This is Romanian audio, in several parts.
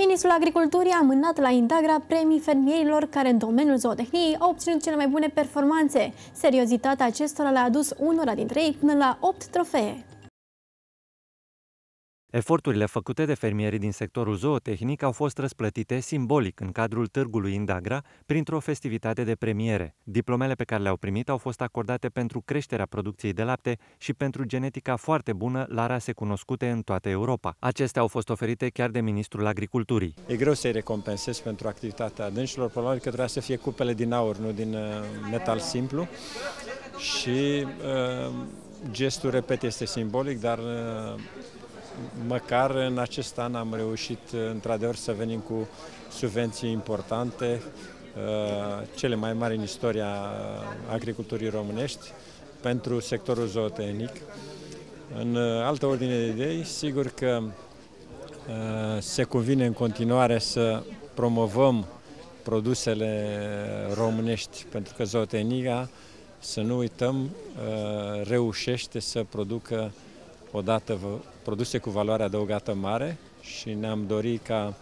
Ministrul Agriculturii a mânat la Indagra premii fermierilor care în domeniul zootehniei au obținut cele mai bune performanțe. Seriozitatea acestora le-a adus unora dintre ei până la 8 trofee. Eforturile făcute de fermierii din sectorul zootehnic au fost răsplătite simbolic în cadrul târgului Indagra printr-o festivitate de premiere. Diplomele pe care le-au primit au fost acordate pentru creșterea producției de lapte și pentru genetica foarte bună la rase cunoscute în toată Europa. Acestea au fost oferite chiar de ministrul agriculturii. E greu să-i recompensez pentru activitatea dânșilor, probabil că trebuia să fie cupele din aur, nu din uh, metal simplu. Și uh, gestul, repet, este simbolic, dar uh, măcar în acest an am reușit într-adevăr să venim cu subvenții importante, uh, cele mai mari în istoria agriculturii românești, pentru sectorul zootehnic. În altă ordine de idei, sigur că uh, se convine în continuare să promovăm produsele românești, pentru că zootehnica, să nu uităm, uh, reușește să producă odată produse cu valoare adăugată mare și ne-am dorit ca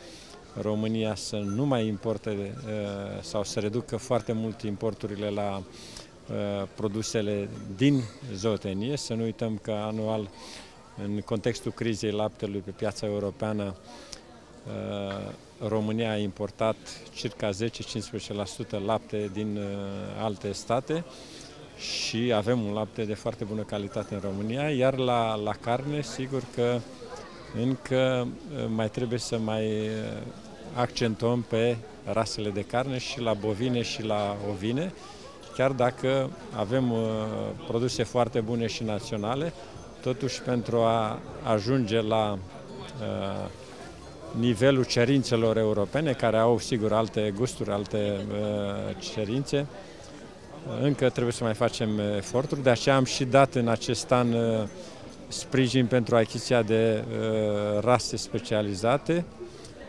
România să nu mai importe uh, sau să reducă foarte mult importurile la uh, produsele din zootehnie. Să nu uităm că anual, în contextul crizei laptelui pe piața europeană, uh, România a importat circa 10-15% lapte din alte state și avem un lapte de foarte bună calitate în România, iar la, la carne, sigur că încă uh, mai trebuie să mai uh, accentuăm pe rasele de carne și la bovine și la ovine, chiar dacă avem uh, produse foarte bune și naționale, totuși pentru a ajunge la uh, nivelul cerințelor europene, care au sigur alte gusturi, alte uh, cerințe, încă trebuie să mai facem eforturi, de aceea am și dat în acest an uh, sprijin pentru achiziția de uh, rase specializate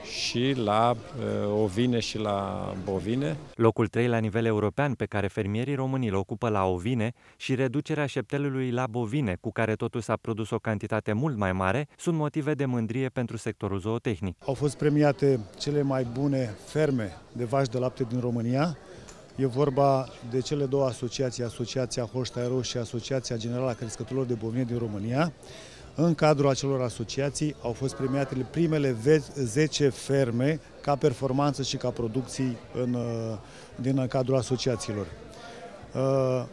și la uh, ovine și la bovine. Locul 3 la nivel european pe care fermierii români îl ocupă la ovine și reducerea șeptelului la bovine, cu care totul s-a produs o cantitate mult mai mare, sunt motive de mândrie pentru sectorul zootehnic. Au fost premiate cele mai bune ferme de vaci de lapte din România, E vorba de cele două asociații, Asociația Holstein și Asociația Generală a Crescătorilor de Bovine din România. În cadrul acelor asociații au fost premiate primele 10 ferme ca performanță și ca producții în, uh, din cadrul asociațiilor. Uh,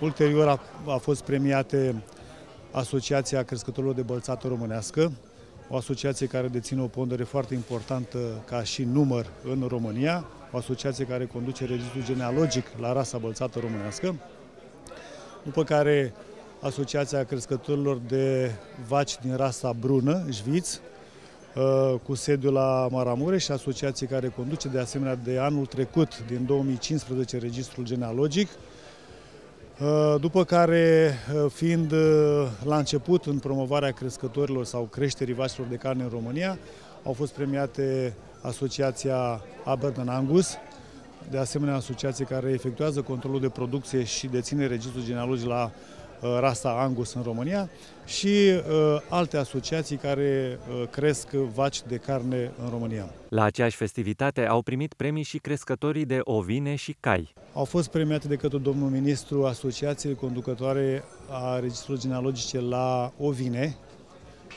ulterior a, a fost premiate Asociația Crescătorilor de Bălțată Românească, o asociație care deține o pondere foarte importantă ca și număr în România, o asociație care conduce registrul genealogic la rasa bălțată românească, după care Asociația Crescătorilor de Vaci din rasa brună, Jviț, uh, cu sediul la Maramureș și asociație care conduce de asemenea de anul trecut, din 2015, registrul genealogic, uh, după care, uh, fiind la început în promovarea crescătorilor sau creșterii vacilor de carne în România, au fost premiate Asociația Aberdeen Angus, de asemenea asociație care efectuează controlul de producție și deține registrul genealogic la uh, rasa Angus în România și uh, alte asociații care uh, cresc vaci de carne în România. La aceeași festivitate au primit premii și crescătorii de ovine și cai. Au fost premiate de către domnul ministru asociațiile conducătoare a registrului genealogice la ovine.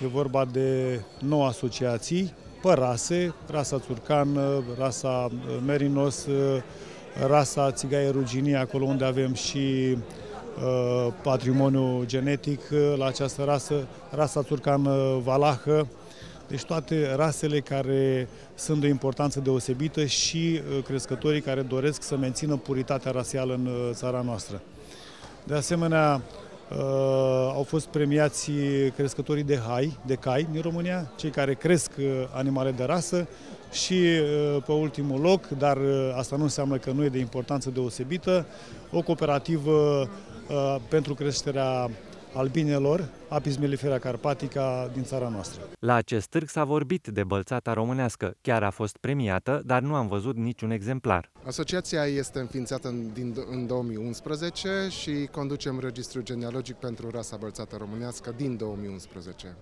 E vorba de 9 asociații pe rase, rasa țurcan, rasa uh, merinos, uh, rasa țigaie ruginii, acolo unde avem și uh, patrimoniu genetic la această rasă, rasa țurcan valahă, deci toate rasele care sunt de importanță deosebită și crescătorii care doresc să mențină puritatea rasială în țara noastră. De asemenea, Uh, au fost premiați crescătorii de hai, de cai din România, cei care cresc uh, animale de rasă și uh, pe ultimul loc, dar uh, asta nu înseamnă că nu e de importanță deosebită, o cooperativă uh, pentru creșterea albinelor, Apis mellifera carpatica din țara noastră. La acest târg s-a vorbit de bălțata românească. Chiar a fost premiată, dar nu am văzut niciun exemplar. Asociația este înființată în, din, în 2011 și conducem registrul genealogic pentru rasa bălțată românească din 2011.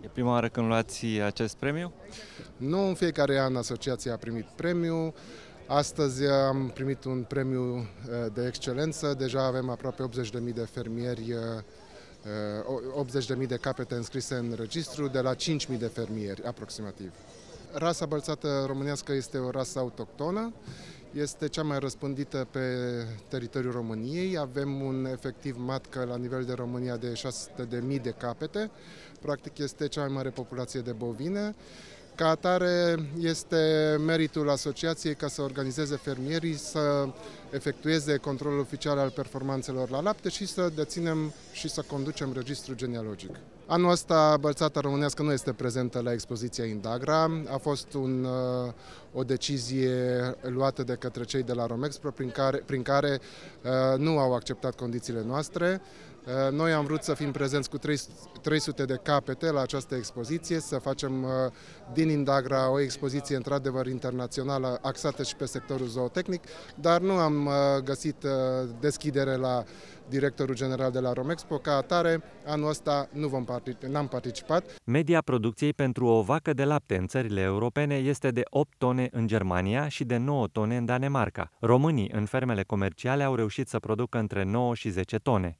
E prima oară când luați acest premiu? Nu în fiecare an asociația a primit premiu. Astăzi am primit un premiu uh, de excelență. Deja avem aproape 80.000 de fermieri 80.000 de capete înscrise în registru, de la 5.000 de fermieri aproximativ. Rasa bălțată românească este o rasă autohtonă, este cea mai răspândită pe teritoriul României. Avem un efectiv matcă la nivel de România de 600.000 de capete. Practic este cea mai mare populație de bovine. Ca atare, este meritul asociației ca să organizeze fermierii să efectueze controlul oficial al performanțelor la lapte și să deținem și să conducem registrul genealogic. Anul ăsta bălțata românească nu este prezentă la expoziția Indagra. A fost un, uh, o decizie luată de către cei de la Romexpro prin care, prin care uh, nu au acceptat condițiile noastre. Uh, noi am vrut să fim prezenți cu 300 de capete la această expoziție, să facem din Indagra o expoziție într-adevăr internațională axată și pe sectorul zootehnic, dar nu am găsit deschidere la directorul general de la Romexpo. Ca atare, anul ăsta nu vom participa, n-am participat. Media producției pentru o vacă de lapte în țările europene este de 8 tone în Germania și de 9 tone în Danemarca. Românii în fermele comerciale au reușit să producă între 9 și 10 tone.